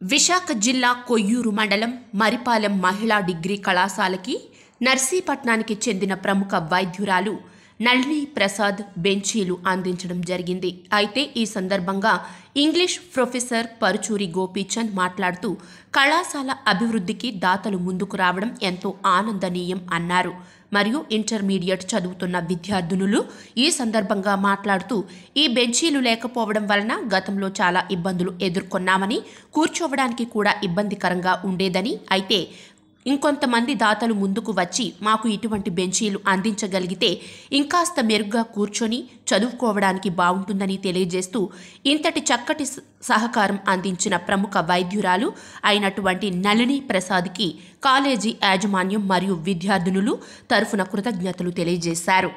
విశాఖ జిల్లా కొయ్యూరు మండలం మరిపాలెం మహిళా డిగ్రీ కళాశాలకి నర్సీపట్నానికి చెందిన ప్రముఖ వైద్యురాలు నళిని ప్రసాద్ బెంచీలు అందించడం జరిగింది. అయితే ఈ సందర్భంగా ఇంగ్లీష్ ప్రొఫెసర్ పరుచూరి గోపీచంద్ మాట్లాడుతూ కళాశాల అభివృద్ధికి దాతలు ముందుకు రావడం ఎంతో ఆనందనీయం అన్నారు. మరియు ఇంటర్మీడియట్ చదువుతున్న విద్యార్థినులు ఈ సందర్భంగా మాట్లాడుతూ ఈ బెంచీలు లేకపోవడం వలన గతంలో చాలా ఇబ్బందులు ఎదుర్కొన్నామని కూర్చోవడానికి కూడా ఇబ్బందికరంగా ఉండేదని. అయితే ఇంకొంతమంది దాతలు ముందుకు వచ్చి మాకు ఇటువంటి బెంచీలు అందించగలిగితే ఇంకాస్త మెరుగ్గా కూర్చొని చదువుకోవడానికి బాగుంటుందని తెలియజేస్తూ ఇంతటి చక్కటి సహకారం అందించిన ప్రముఖ వైద్యురాలు అయినటువంటి నళిని ప్రసాద్కి కాలేజీ యాజమాన్యం మరియు విద్యార్థినులు తరఫున కృతజ్ఞతలు తెలియజేశారు.